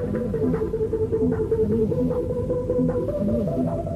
Thank you.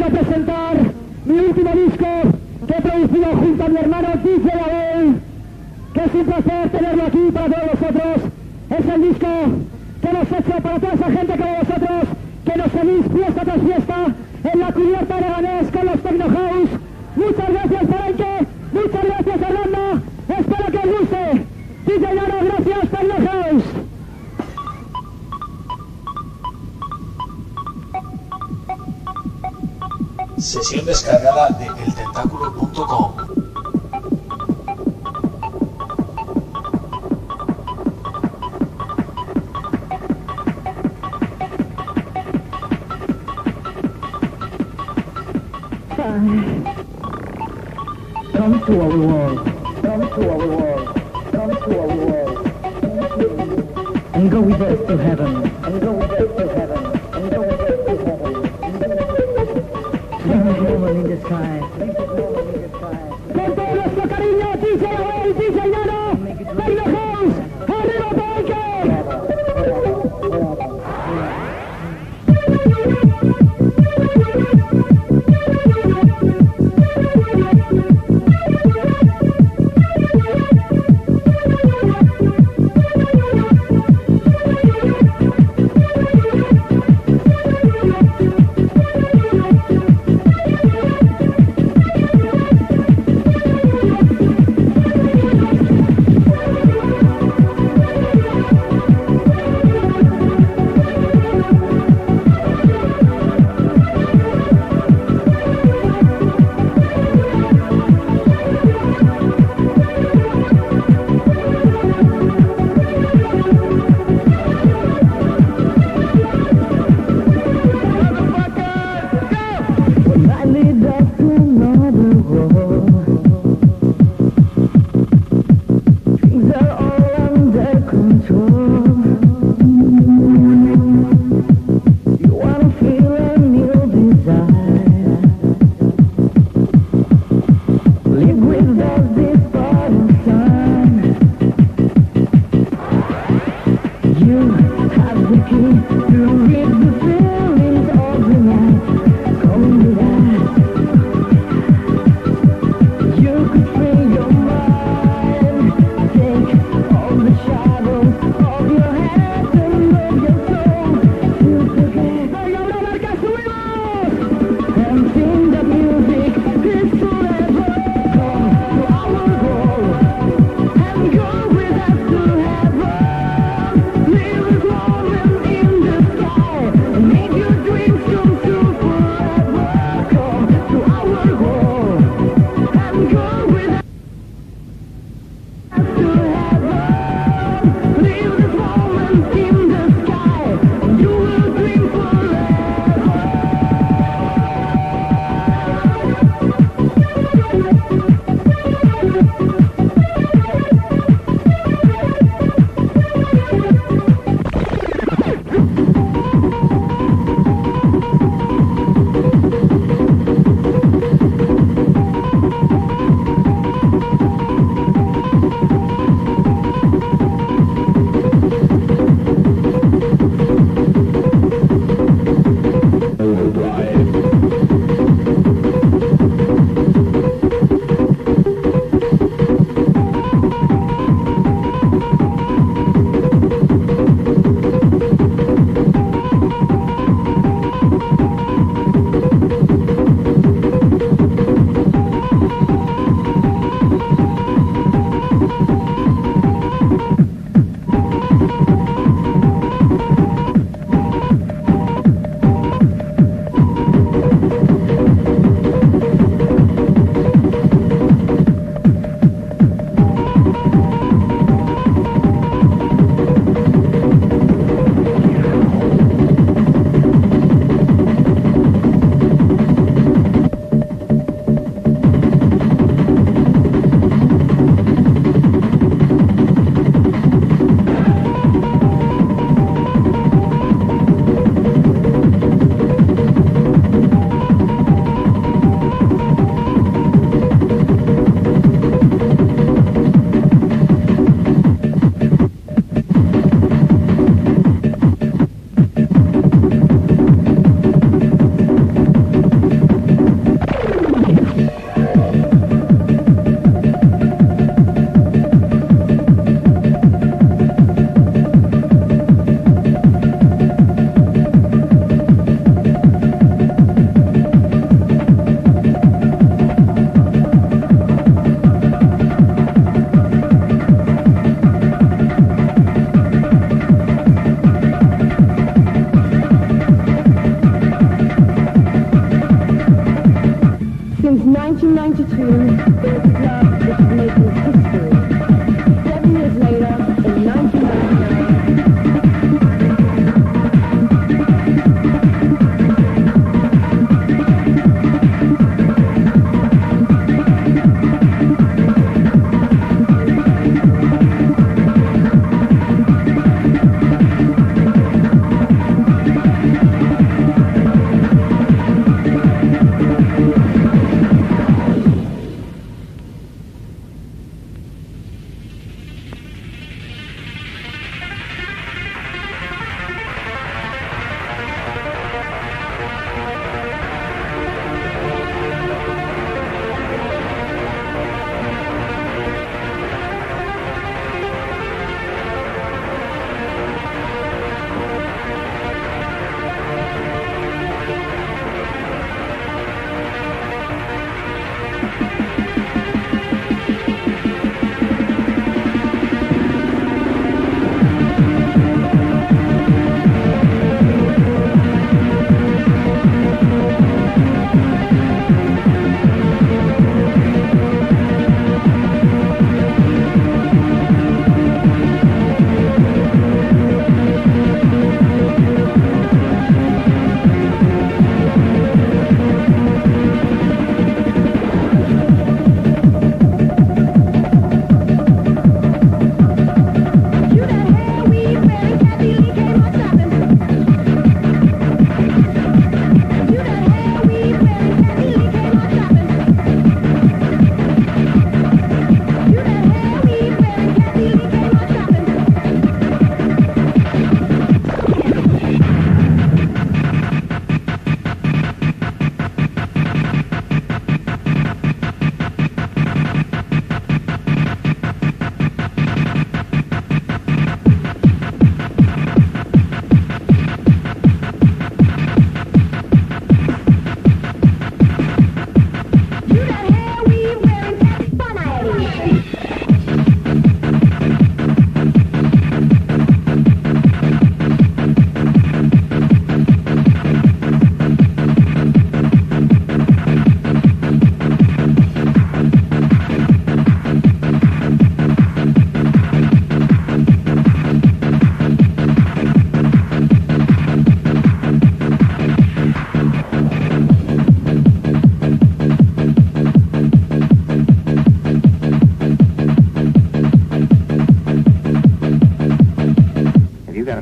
quiero presentar mi último disco que he producido junto a mi hermano DJ Abel, que es un placer tenerlo aquí para todos vosotros. Es el disco que hemos hecho para toda esa gente como vosotros, que nos seguís fiesta tras fiesta versión descargada to return.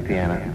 piano.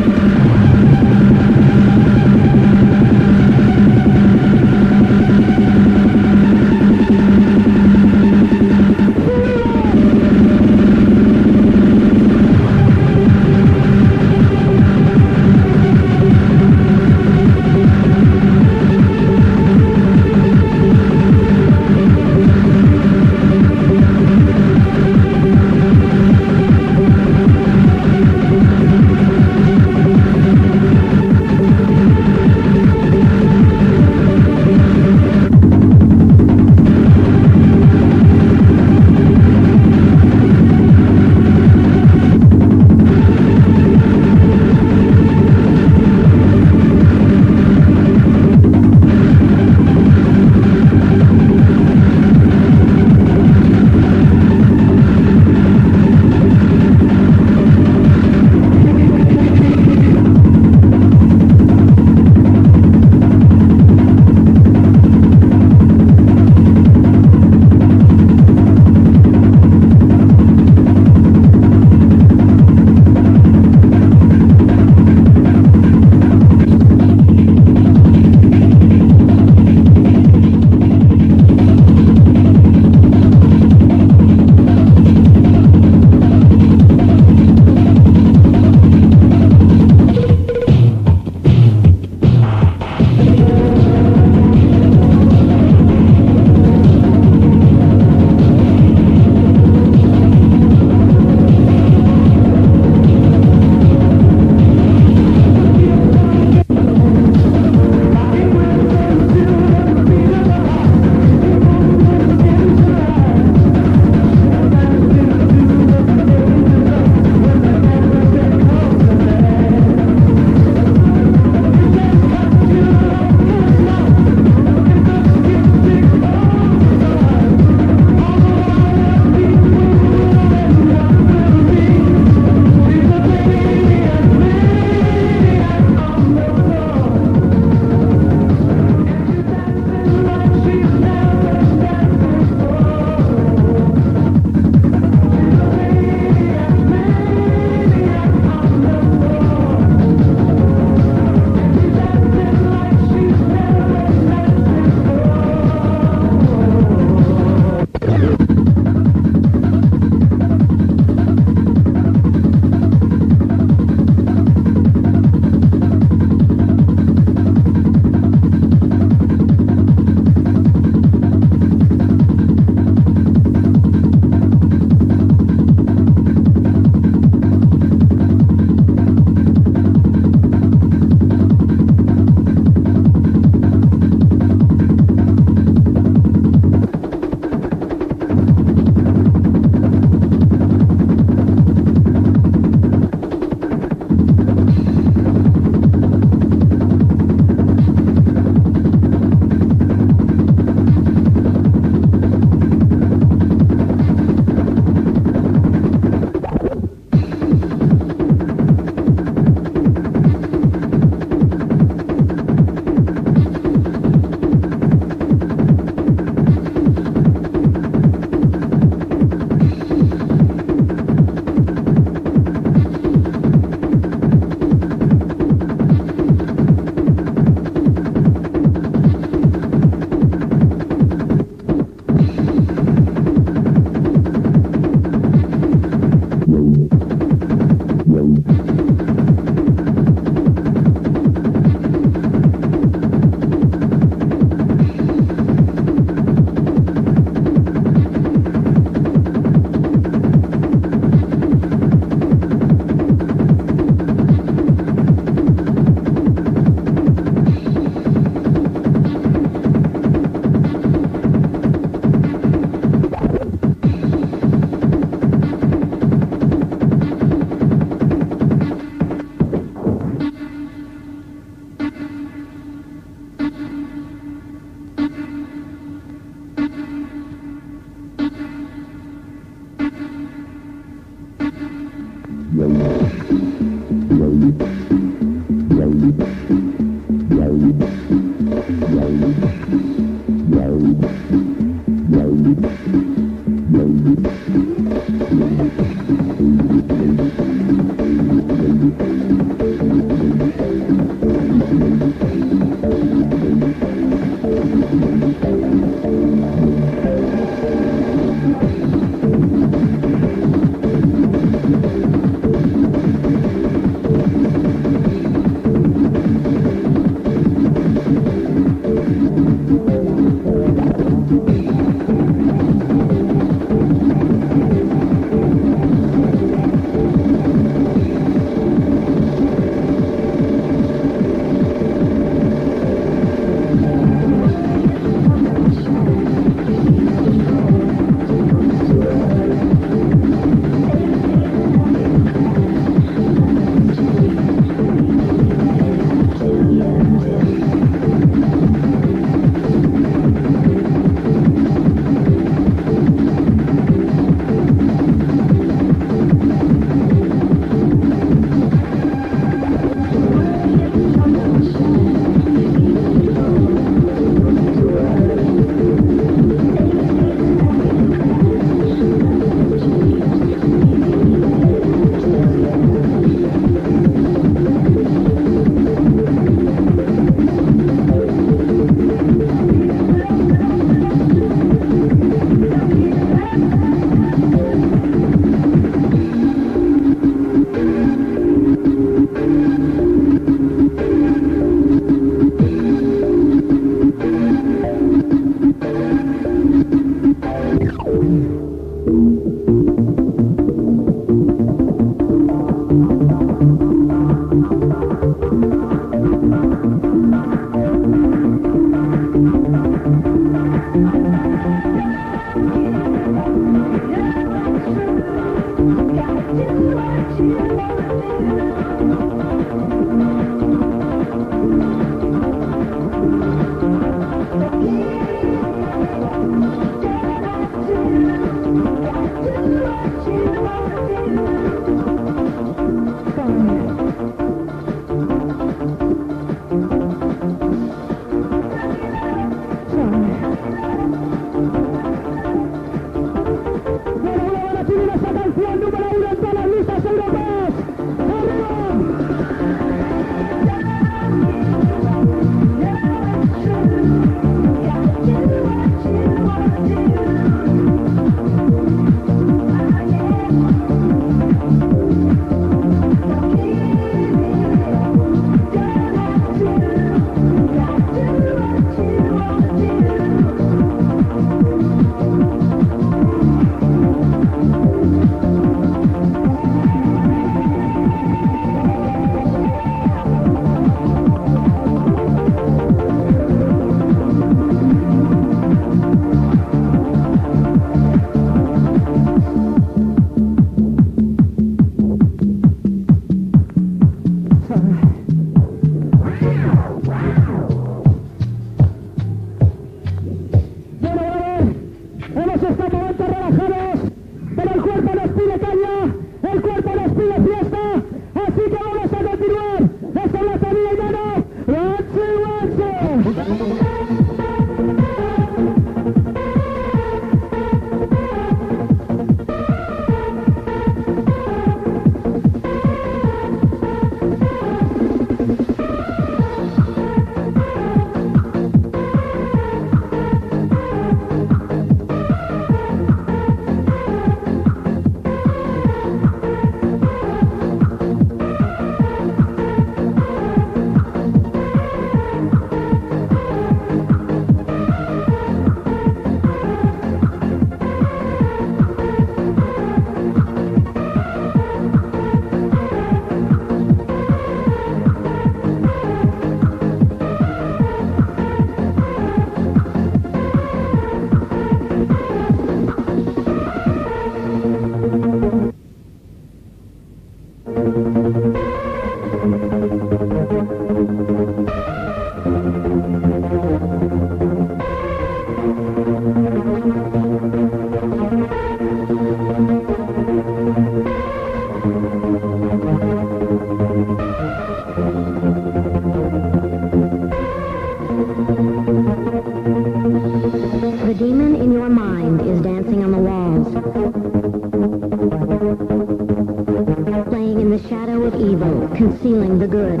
The good.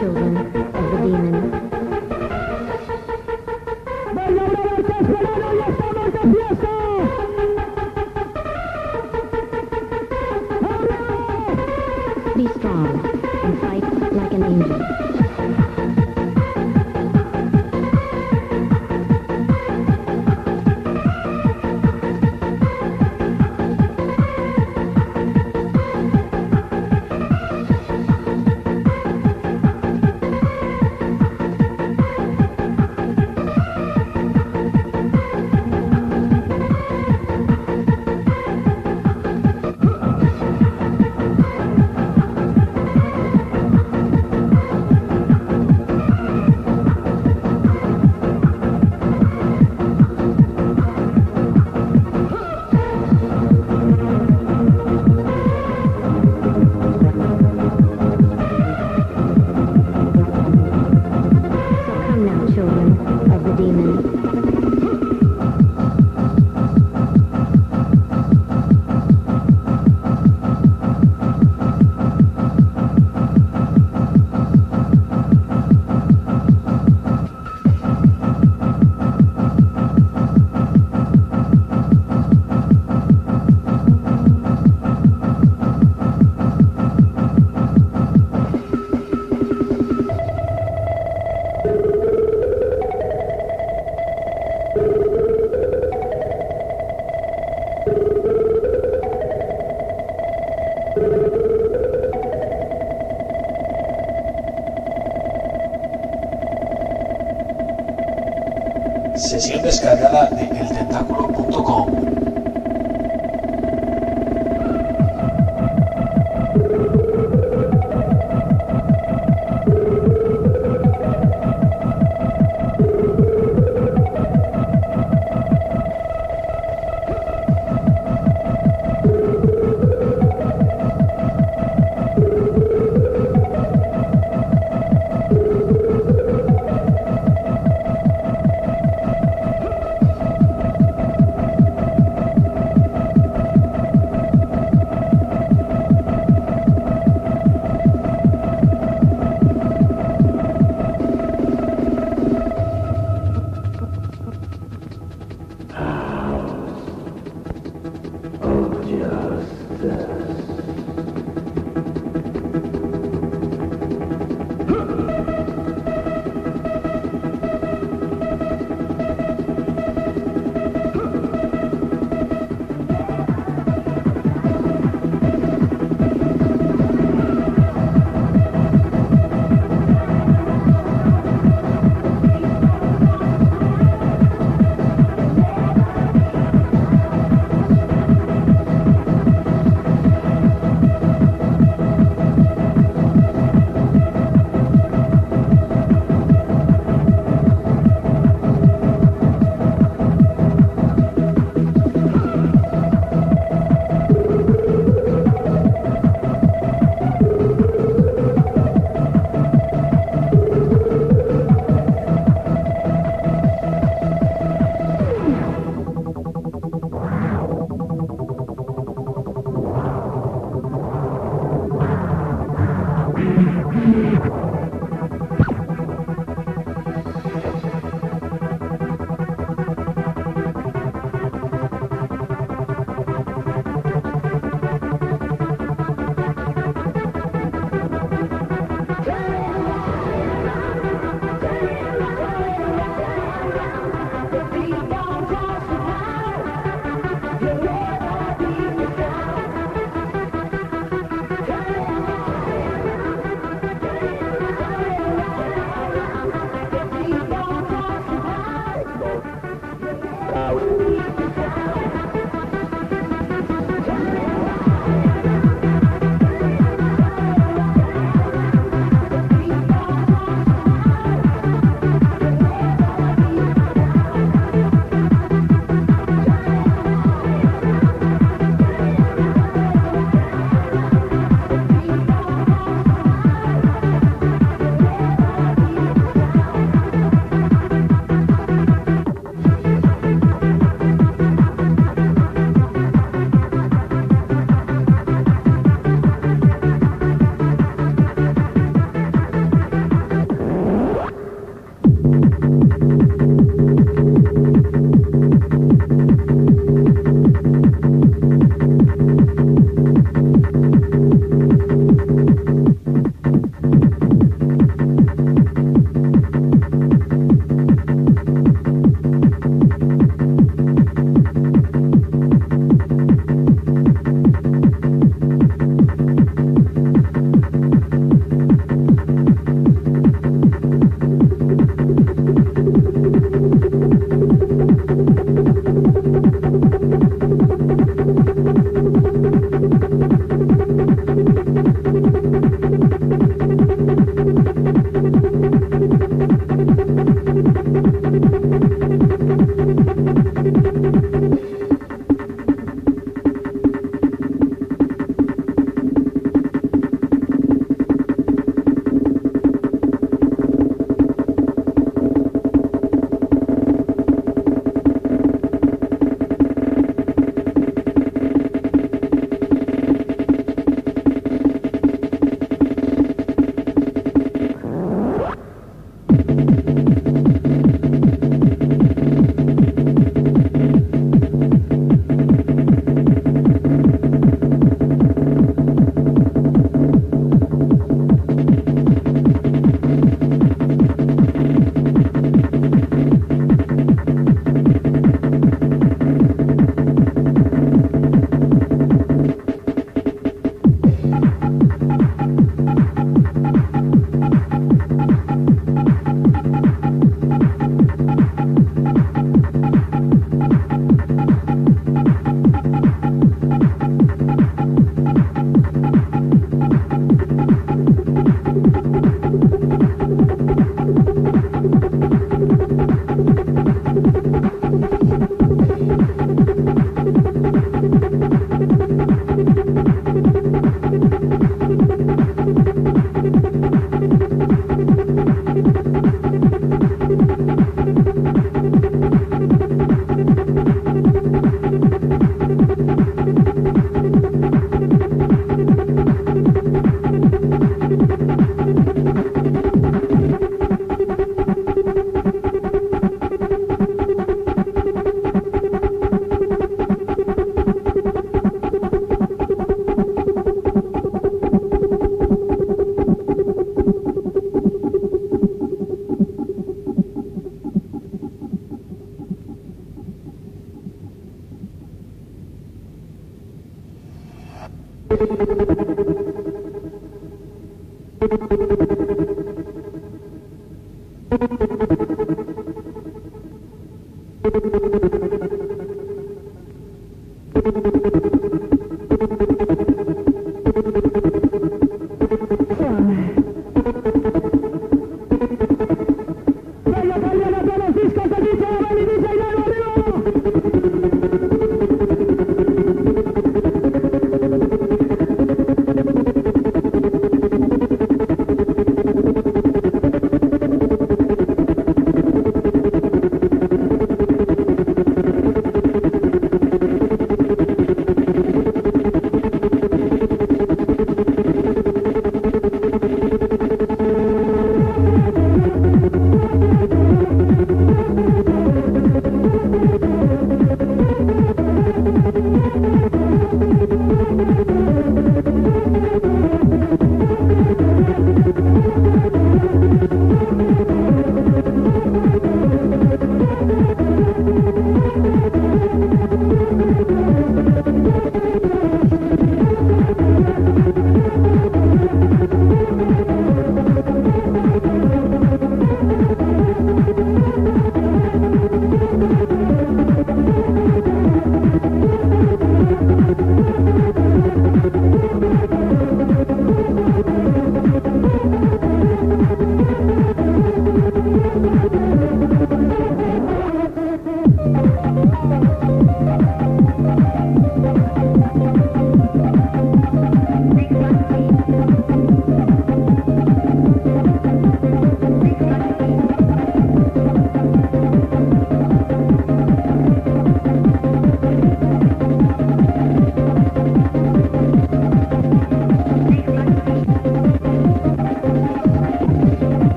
Children of the demon.